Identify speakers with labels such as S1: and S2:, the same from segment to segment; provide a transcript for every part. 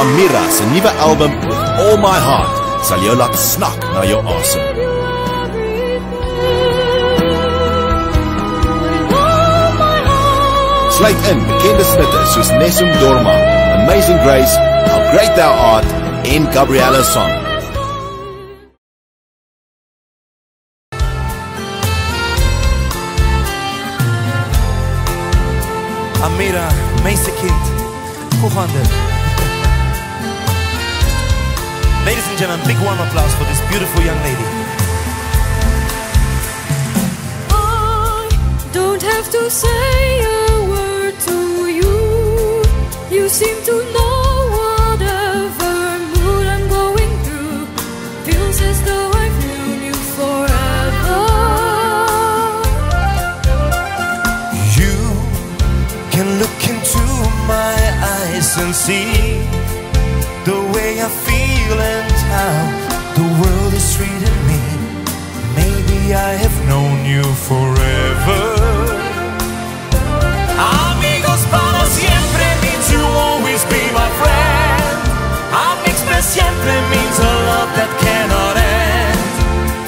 S1: Amira se nuwe album With All My Heart sal jou laat snak na jou asem. Sluit in bekende snitte soos Nesum Dorma, Amazing Grace, How Great Thou Art en Gabriella Song.
S2: Amira, meesterkind. Hoe gaan dit? Ladies and gentlemen, big warm applause for this beautiful young lady.
S3: I don't have to say a word to you. You seem to know whatever mood I'm going through. Feels as though I've known you forever.
S2: You can look into my eyes and see the way I feel and how the world is treating me. Maybe I have known you forever. Amigos para siempre means you always be my friend. Amigos para siempre means a love that cannot end.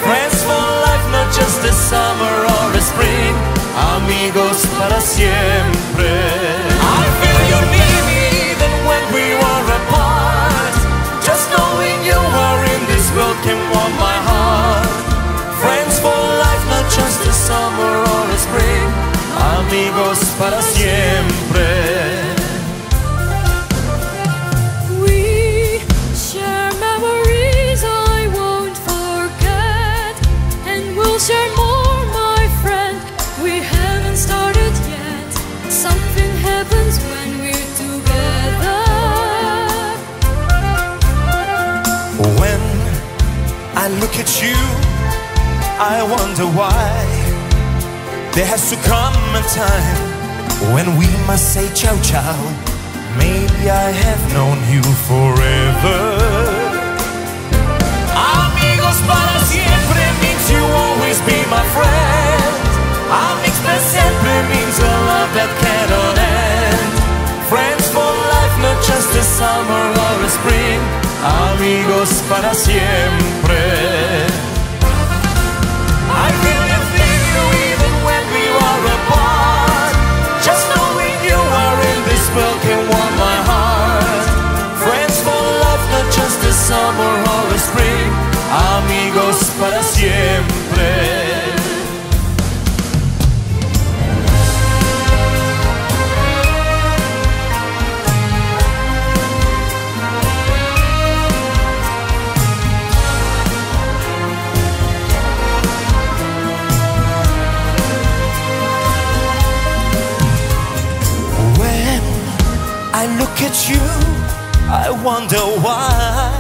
S2: Friends for life, not just a summer or a spring. Amigos para siempre. Siempre.
S3: We share memories I won't forget, and we'll share more, my friend. We haven't started yet. Something happens when we're together.
S2: When I look at you, I wonder why there has to come a time when we must say ciao ciao. Maybe I have known you forever. Amigos para siempre means you always be my friend. Amigos para siempre means a love that cannot end. Friends for life, not just a summer or a spring. Amigos para siempre. I wonder why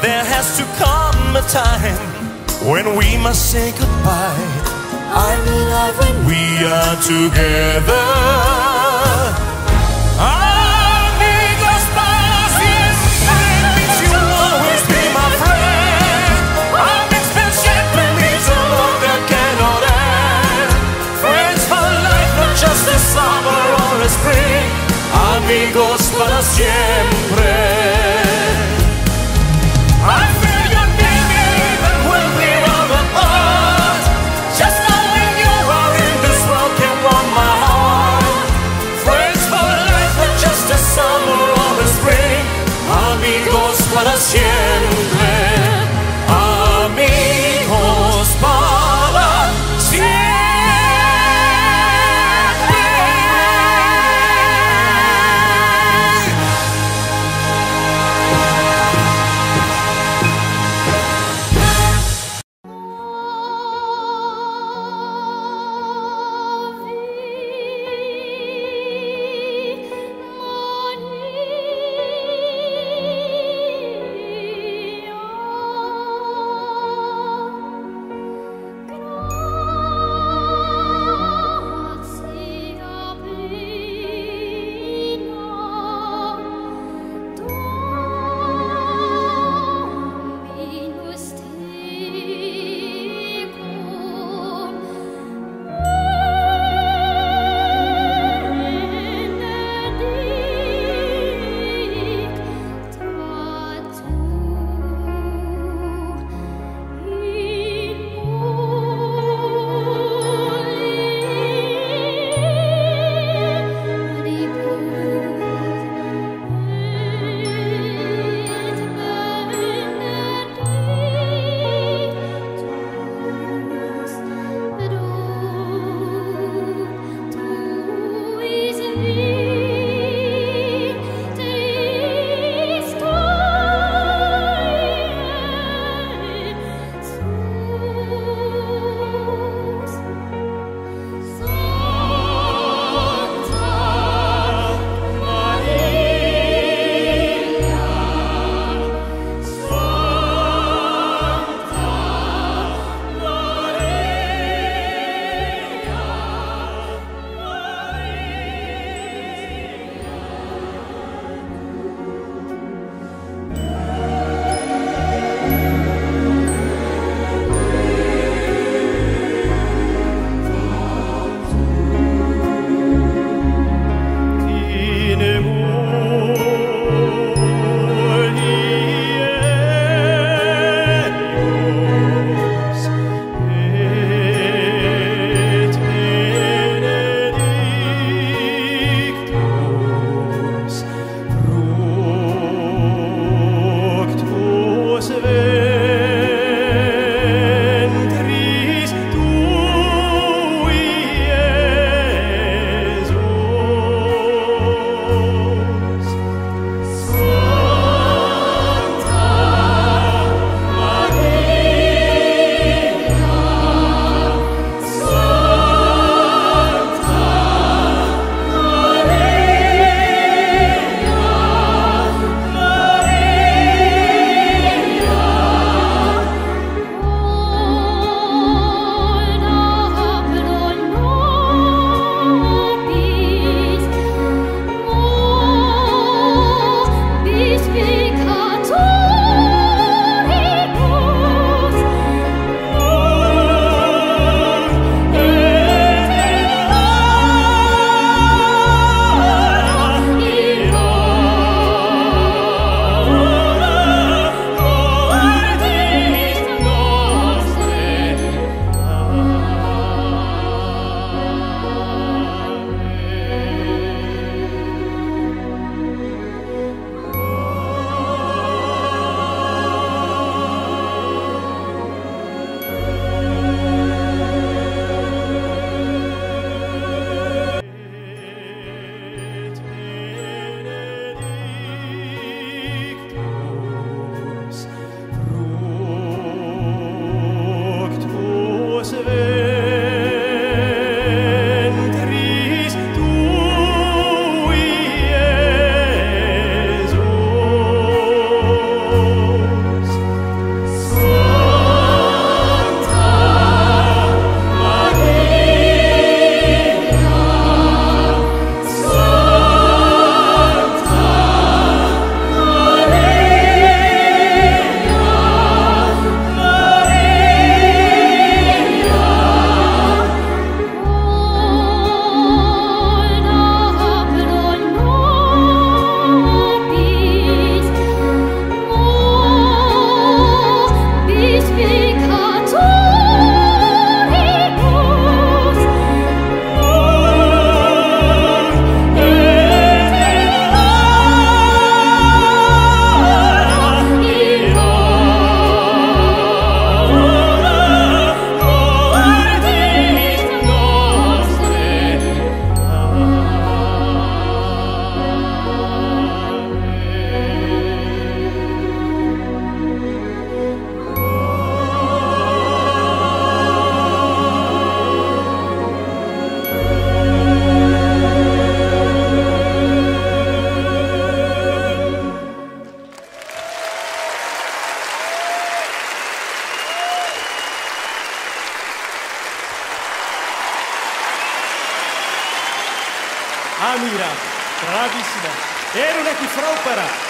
S2: there has to come a time when we must say goodbye. I'm love when we are together.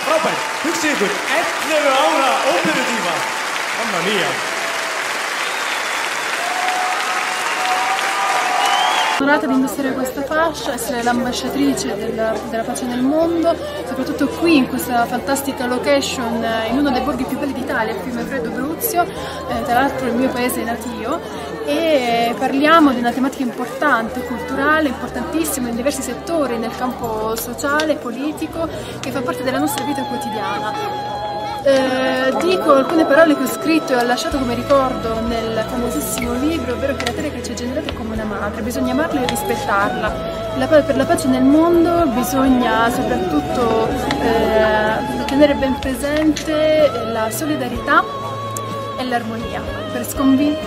S4: frábært, hugsið ykkur 11 ára óperutíma, hann var nýja mia.
S5: onorata di indossare questa fascia, essere l'ambasciatrice della, della, pace nel mondo, soprattutto qui in questa fantastica location eh, in uno dei borghi più belli d'Italia, Fiumefreddo Bruzio, eh, tra l'altro il mio paese natio, e parliamo di una tematica importante, culturale, importantissima in diversi settori, nel campo sociale, politico, che fa parte della nostra vita quotidiana. Eh, dico alcune parole che ho scritto e ho lasciato come ricordo nel famosissimo libro, ovvero che che ci ha generato come una madre, bisogna amarla e rispettarla. La, per la pace nel mondo bisogna soprattutto eh, tenere ben presente la solidarietà e l'armonia per,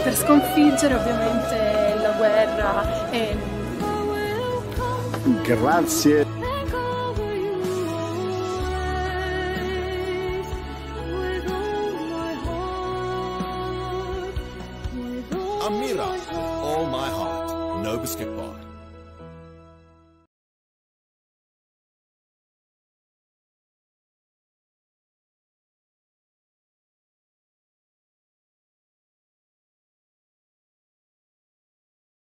S5: per, sconfiggere ovviamente la guerra. E...
S1: Grazie. Amira, with all my heart. No biscuit bar.